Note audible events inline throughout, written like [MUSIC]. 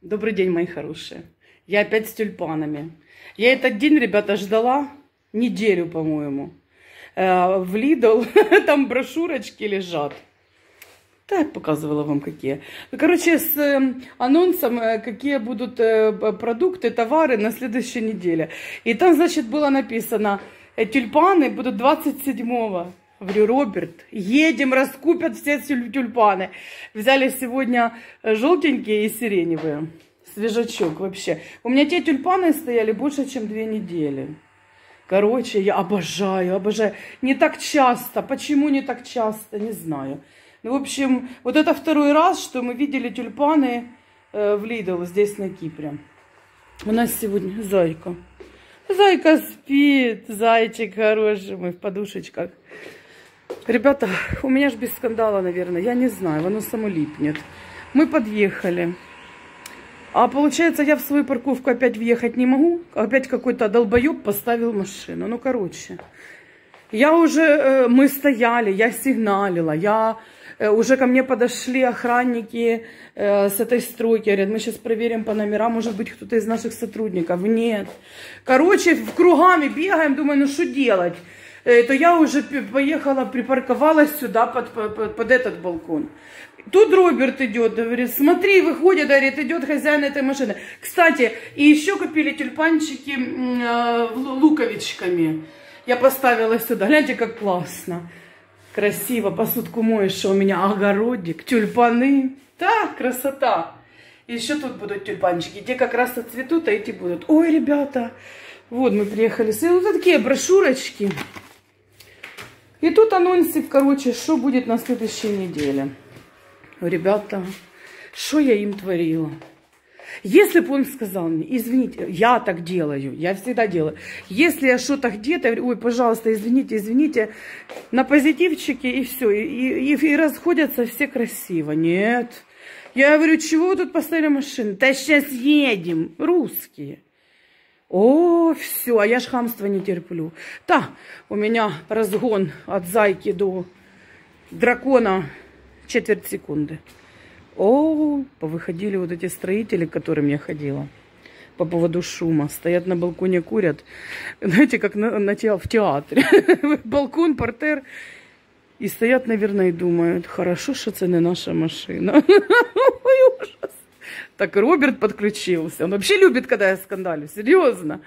Добрый день, мои хорошие. Я опять с тюльпанами. Я этот день, ребята, ждала неделю, по-моему. Э, В Lidl [LAUGHS] там брошюрочки лежат. Так, показывала вам какие. Короче, с э, анонсом, э, какие будут э, продукты, товары на следующей неделе. И там, значит, было написано, тюльпаны будут 27-го. Говорю, Роберт, едем, раскупят все тюль- тюльпаны. Взяли сегодня э, желтенькие и сиреневые. Свежачок вообще. У меня те тюльпаны стояли больше, чем две недели. Короче, я обожаю, обожаю. Не так часто. Почему не так часто, не знаю. Ну, в общем, вот это второй раз, что мы видели тюльпаны э, в Lidl здесь на Кипре. У нас сегодня зайка. Зайка спит, зайчик хороший, мы в подушечках. Ребята, у меня же без скандала, наверное, я не знаю, оно само липнет. Мы подъехали. А получается, я в свою парковку опять въехать не могу. Опять какой-то долбоеб поставил машину. Ну, короче. Я уже, э, мы стояли, я сигналила, я э, уже ко мне подошли охранники э, с этой стройки, говорят, мы сейчас проверим по номерам, может быть, кто-то из наших сотрудников. Нет. Короче, в кругами бегаем, думаю, ну что делать? Э, то я уже поехала, припарковалась сюда под, под, под этот балкон. Тут Роберт идет, говорит, смотри, выходит, говорит, идет хозяин этой машины. Кстати, и еще купили тюльпанчики э, лу- луковичками. Я поставила сюда. Гляньте, как классно. Красиво. Посудку моешь, у меня огородик, тюльпаны. Да, красота. И еще тут будут тюльпанчики. Те как раз отцветут, а эти будут. Ой, ребята, вот мы приехали. Вот такие брошюрочки. И тут анонсик, короче, что будет на следующей неделе. Ребята, что я им творила? Если бы он сказал мне, извините, я так делаю, я всегда делаю. Если я что-то где-то, ой, пожалуйста, извините, извините, на позитивчике и все, и, и, и расходятся все красиво. Нет. Я говорю, чего вы тут поставили машину? Да сейчас едем, русские. О, все, а я ж хамства не терплю. Да, у меня разгон от зайки до дракона четверть секунды. О, повыходили вот эти строители, к которым я ходила по поводу шума. Стоят на балконе, курят. Знаете, как на, на те- в театре. [LAUGHS] Балкон, портер. И стоят, наверное, и думают, хорошо, что это не наша машина. [LAUGHS] Ой, ужас. Так Роберт подключился. Он вообще любит, когда я скандалю. Серьезно.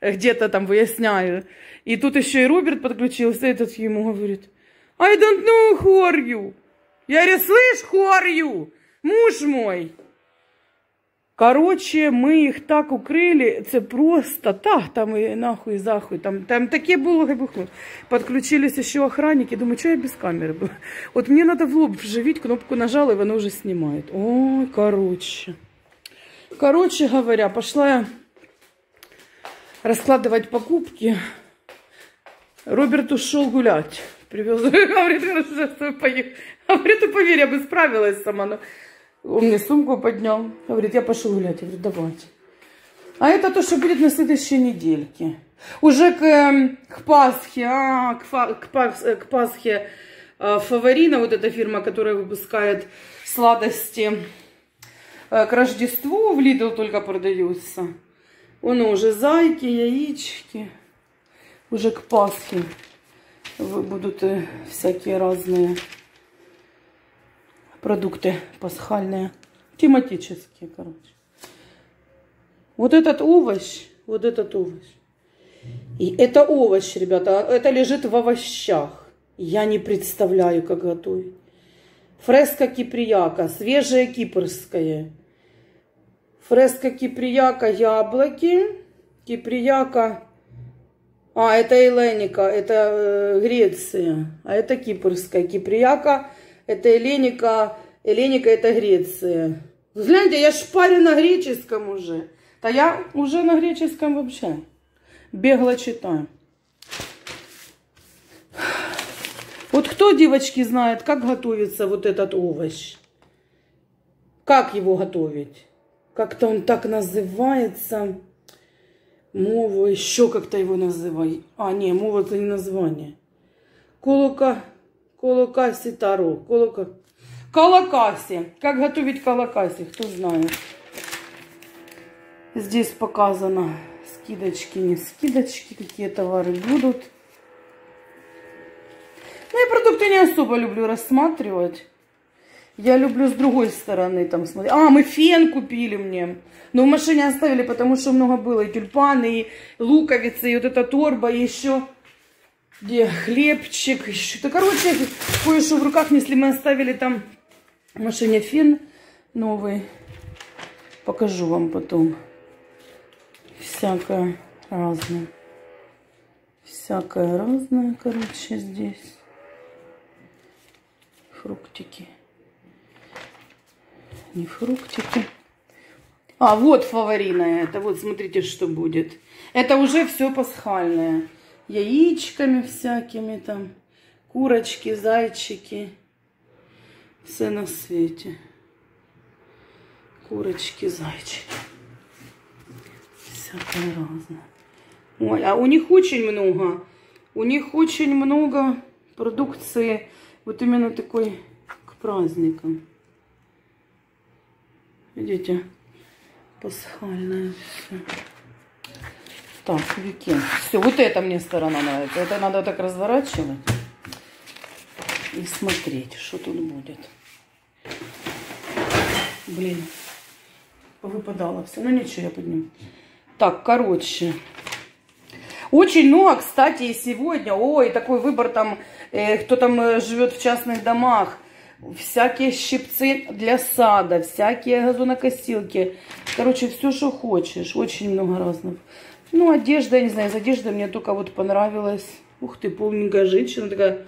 Где-то там выясняю. И тут еще и Роберт подключился. И этот ему говорит, I don't know who are you. Я говорю, слышь, who are you? Муж мой. Короче, ми їх так укрили, це просто так, там і нахуй, і захуй, там, там таке було, вибухло. Подключились еще охранники, думаю, что я без камеры была? Вот мне надо в лоб вживить, кнопку нажала, и оно уже снимает. Ой, короче. Короче говоря, пошла я раскладывать покупки. Роберт ушел гулять. Привез, [LAUGHS] говорит, поехал. Говорит, ты поверь, я бы справилась сама. Но он мне сумку поднял. Говорит, я пошел гулять. Я говорю, давайте. А это то, что будет на следующей недельке. Уже к, эм, к Пасхе, а, к, к, Пас- э, к Пасхе э, Фаворина, вот эта фирма, которая выпускает сладости, к Рождеству в Lidl только продаются. Вон уже зайки, яички. Уже к Пасхе будут э, всякие разные продукты пасхальные, тематические, короче. Вот этот овощ, вот этот овощ. И это овощ, ребята, это лежит в овощах. Я не представляю, как готовить. Фреска киприяка, свежее кипрское. Фреска киприяка, яблоки. Киприяка, а, это Эленика, это э, Греция. А это кипрская. Киприяка, это Эленика. Эленика, это Греция. Гляньте, я шпарю на греческом уже. Да я уже на греческом вообще. Бегло читаю. Вот кто, девочки, знает, как готовится вот этот овощ? Как его готовить? Как-то он так называется. Мова, еще как-то его называют. А, не, мова это не название. Колока, колокаси таро. Колока, колокаси. Как готовить колокаси, кто знает. Здесь показано скидочки, не скидочки, какие товары будут. Ну, я продукты не особо люблю рассматривать. Я люблю с другой стороны там смотреть. А, мы фен купили мне. Но в машине оставили, потому что много было. И тюльпаны, и луковицы, и вот эта торба, и еще где хлебчик. Еще. Да, короче, кое-что в руках несли. Мы оставили там в машине фен новый. Покажу вам потом. Всякое разное. Всякое разное, короче, здесь. Фруктики не фруктики. А, вот фаворина это. Вот, смотрите, что будет. Это уже все пасхальное. Яичками всякими там. Курочки, зайчики. Все на свете. Курочки, зайчики. Всякое разное. Ой, а у них очень много. У них очень много продукции. Вот именно такой к праздникам. Видите, пасхальное все. Так, викенд. Все, вот эта мне сторона нравится. Это надо так разворачивать и смотреть, что тут будет. Блин, выпадало все. Ну ничего, я подниму. Так, короче. Очень много, кстати, и сегодня. Ой, такой выбор там, э, кто там э, живет в частных домах всякие щипцы для сада, всякие газонокосилки. Короче, все, что хочешь. Очень много разных. Ну, одежда, я не знаю, из одежды мне только вот понравилась. Ух ты, полненькая женщина такая,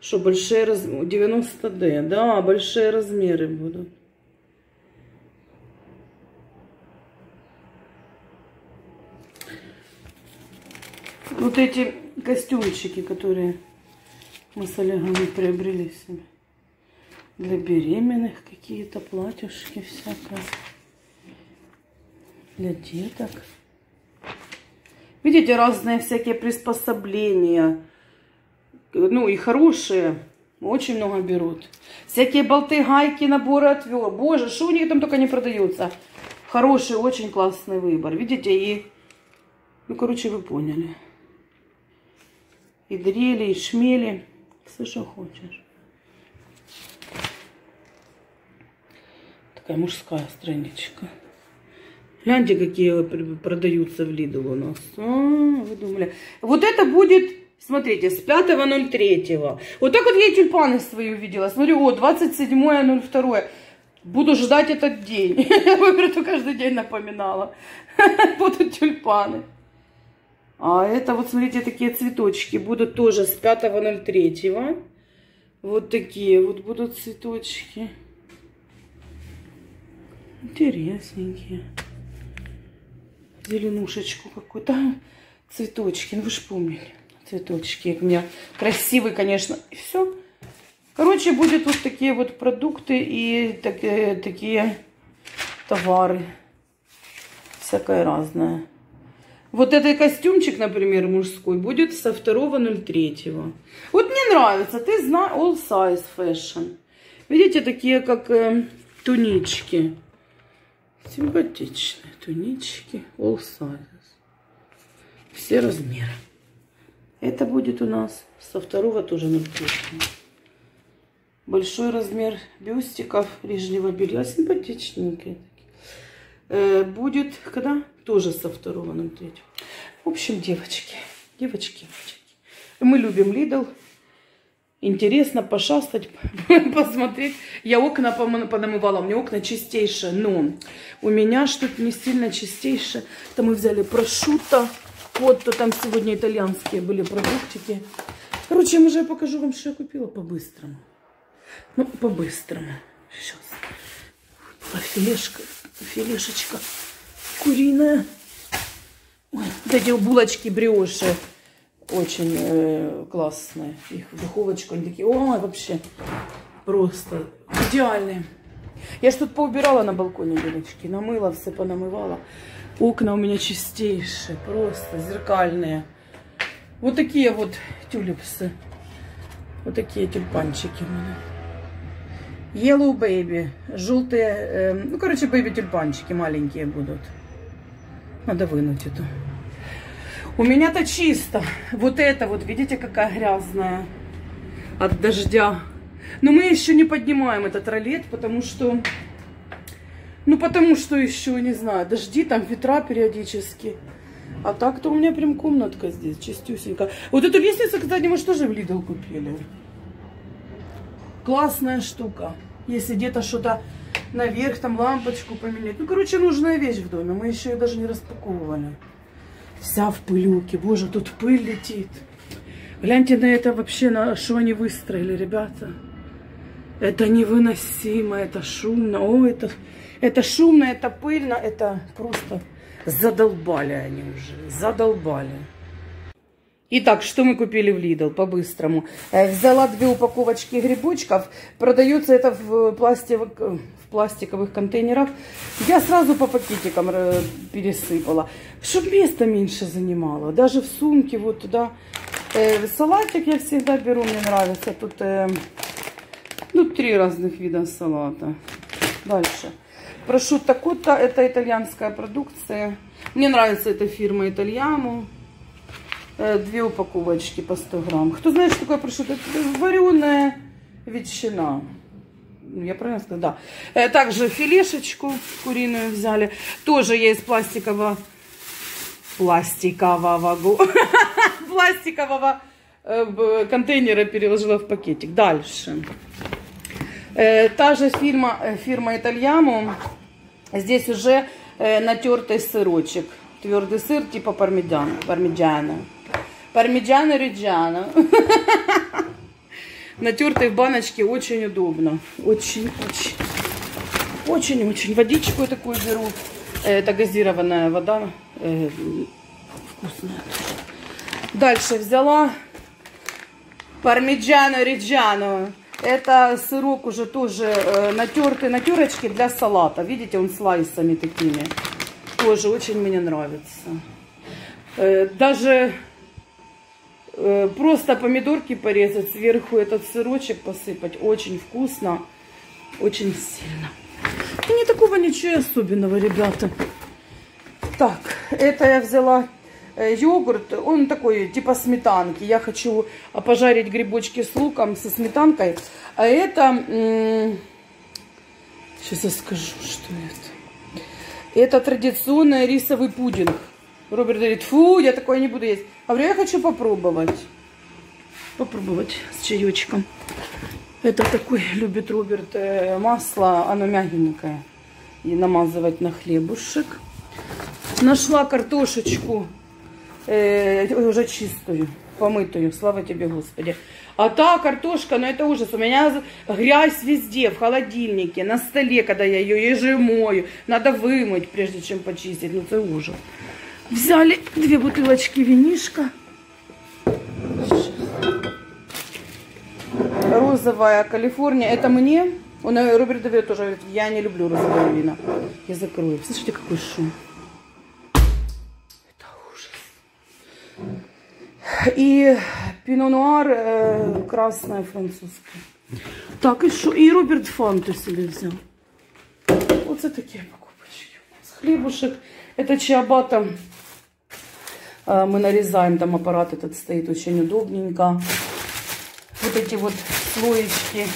что большие размеры, 90D, да, большие размеры будут. Вот эти костюмчики, которые мы с Олегом приобрели себе для беременных какие-то платьюшки всякое. Для деток. Видите, разные всякие приспособления. Ну и хорошие. Очень много берут. Всякие болты, гайки, наборы отвер. Боже, что у них там только не продается. Хороший, очень классный выбор. Видите, и... Ну, короче, вы поняли. И дрели, и шмели. Все, что хочешь. Такая мужская страничка. Гляньте, какие продаются в Lidl у нас. А, вы думали. Вот это будет, смотрите, с 5.03. Вот так вот я тюльпаны свои увидела. Смотрю, о, 27.02. Буду ждать этот день. [LAUGHS] Я бы каждый день напоминала. [LAUGHS] Будут тюльпаны. А это вот, смотрите, такие цветочки будут тоже с 5.03. Вот такие вот будут цветочки. Интересненькие. Зеленушечку какую-то. Цветочки. Ну вы же помнили. Цветочки. У меня красивый, конечно. И все. Короче, будет вот такие вот продукты и такие, такие товары. Всякое разное. Вот этот костюмчик, например, мужской, будет со 2.03. Вот мне нравится. Ты знаешь, all size fashion. Видите, такие как э, тунички. Симпатичные тунички, all sizes. Все размеры. Это будет у нас со второго тоже 0,5. Большой размер бюстиков, режневого белья. Симпатичненькие. Э, будет когда? Тоже со второго 0,3. В общем, девочки, девочки, девочки. Мы любим Lidl интересно пошастать, [LAUGHS] посмотреть. Я окна понамывала, у меня окна чистейшие, но у меня что-то не сильно чистейшее. Это мы взяли прошутто, вот, то там сегодня итальянские были продуктики. Короче, я уже покажу вам, что я купила по-быстрому. Ну, по-быстрому. Сейчас. Филешка, филешечка куриная. Ой, вот эти булочки бриоши очень э, классные. Их в духовочку, они такие, ой, вообще просто идеальные. Я ж тут поубирала на балконе, девочки, намыла, все понамывала. Окна у меня чистейшие, просто зеркальные. Вот такие вот тюлипсы. Вот такие тюльпанчики у меня. Yellow Baby. Желтые, э, ну, короче, бэйби тюльпанчики маленькие будут. Надо вынуть эту. У меня-то чисто. Вот это вот, видите, какая грязная от дождя. Но мы еще не поднимаем этот ролет, потому что... Ну, потому что еще, не знаю, дожди, там ветра периодически. А так-то у меня прям комнатка здесь, чистюсенькая. Вот эту лестницу, кстати, мы что же в Lidl купили? Классная штука. Если где-то что-то наверх, там лампочку поменять. Ну, короче, нужная вещь в доме. Мы еще ее даже не распаковывали. Вся в пылюке. Боже, тут пыль летит. Гляньте на это вообще, на что они выстроили, ребята. Это невыносимо, это шумно. О, это, это шумно, это пыльно, это просто задолбали они уже, задолбали. Итак, что мы купили в Lidl по-быстрому? Э, взяла две упаковочки грибочков. Продается это в, пластик, в пластиковых контейнерах. Я сразу по пакетикам э, пересыпала, чтобы место меньше занимало. Даже в сумке вот туда. Э, салатик я всегда беру, мне нравится. Тут ну, три разных вида салата. Дальше. Прошутто котта, это итальянская продукция. Мне нравится эта фирма Итальяму. Э, две упаковочки по 100 грамм. Кто знает, что такое прошутто? Это вареная ветчина. Ну, я правильно сказала? Да. Э, также филешечку куриную взяли. Тоже я из пластикового... Пластикового... [LAUGHS] Пластикового э, контейнера переложила в пакетик. Дальше. Та же фирма, фирма Итальяму. Здесь уже натертый сырочек. Твердый сыр типа пармиджана. пармиджана. Пармиджано Риджано. [LAUGHS] Натертый в баночке очень удобно. Очень, очень. Очень, очень. Водичку такую беру. Это газированная вода. Э, вкусная. Дальше взяла пармиджано Риджано. Это сырок уже тоже э, натертый на терочке для салата. Видите, он слайсами такими. Тоже очень мне нравится. Э, даже Э, просто помидорки порезать, сверху этот сырочек посыпать. Очень вкусно, очень сильно. И не такого ничего особенного, ребята. Так, это я взяла э, йогурт. Он такой, типа сметанки. Я хочу пожарить грибочки с луком, со сметанкой. А это... Сейчас я скажу, что это. Это традиционный рисовый пудинг. Роберт говорит, фу, я такое не буду есть. А говорю, я хочу попробовать. Попробовать с чаечком. Это такой любит Роберт э, масло, оно мягенькое. И намазывать на хлебушек. Нашла картошечку э, уже чистую, помытую, слава тебе, Господи. А та картошка, ну это ужас. У меня грязь везде, в холодильнике, на столе, когда я ее ежемою. Надо вымыть, прежде чем почистить. Ну это ужас. Взяли две бутылочки винишка. Розовая Калифорния. Это мне. Он э, Роберт Давид тоже говорит, я не люблю розовое вино. Я закрою. Слышите, какой шум? Это ужас. И пино нуар э, красная французская. Так, и что? И Роберт Фанту себе взял. Вот это такие покупочки. Хлебушек. Это чиабата мы нарезаем, там аппарат этот стоит очень удобненько. Вот эти вот слоечки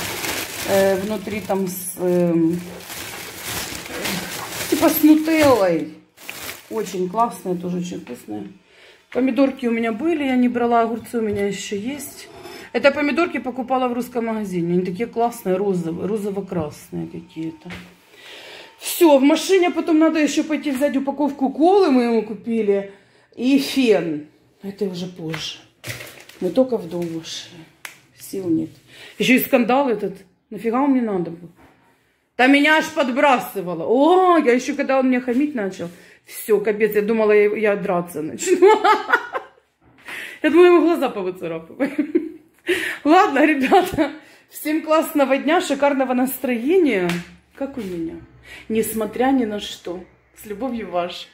э, внутри там с, э, типа с нутеллой. Очень классные, тоже очень вкусные. Помидорки у меня были, я не брала, огурцы у меня еще есть. Это помидорки покупала в русском магазине. Они такие классные, розовые, розово-красные какие-то. Все, в машине потом надо еще пойти взять упаковку колы мы ему купили. И фен. Это уже позже. Мы только в дом вошли. Сил нет. Еще и скандал этот. Нафига он мне надо был? Да меня аж подбрасывало. О, я еще когда он мне хамить начал. Все, капец, я думала, я, я драться начну. [LAUGHS] Я думаю, ему глаза повыцарапываю. [LAUGHS] Ладно, ребята, всем классного дня, шикарного настроения, как у меня. Несмотря ни на что. С любовью, ваш.